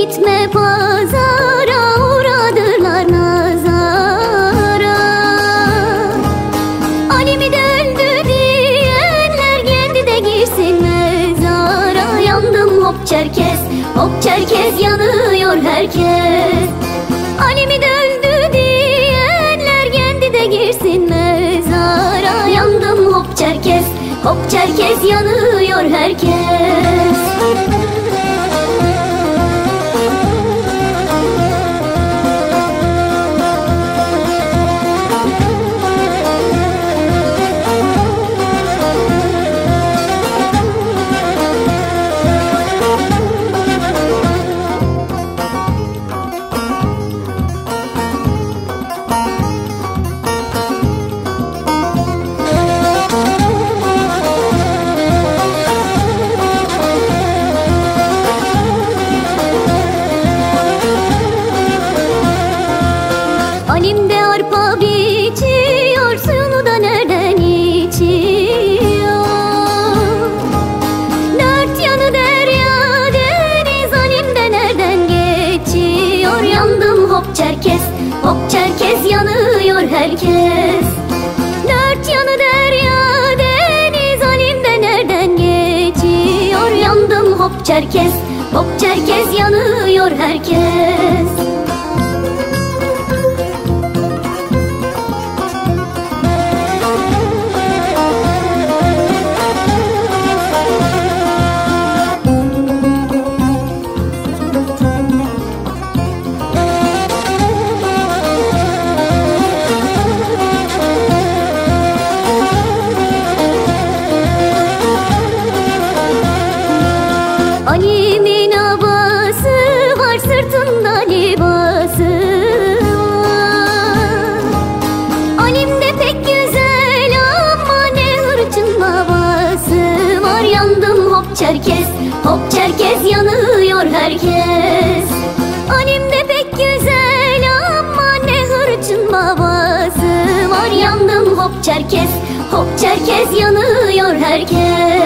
gitme pazara uğradırlar nazara. Alimi döndü diyenler geldi de girsin mezara. Yandım hop çerkez hop çerkez yanıyor herkes. Alimi döndü diyenler geldi de girsin mezara. Yandım hop çerkez hop çerkez yanıyor herkes. Halimde arpa biçiyor Suyunu da nereden içiyor? Dört yanı derya deniz Halimde nereden geçiyor? Yandım hop çerkez Hop çerkez yanıyor herkes. Dört yanı derya deniz Halimde nereden geçiyor? Yandım hop çerkez Hop çerkez yanıyor herkes hop çerkez hop çerkez yanıyor herkes. Alim pek güzel ama ne hırçın babası. Var Yandım hop çerkez hop çerkez yanıyor herkes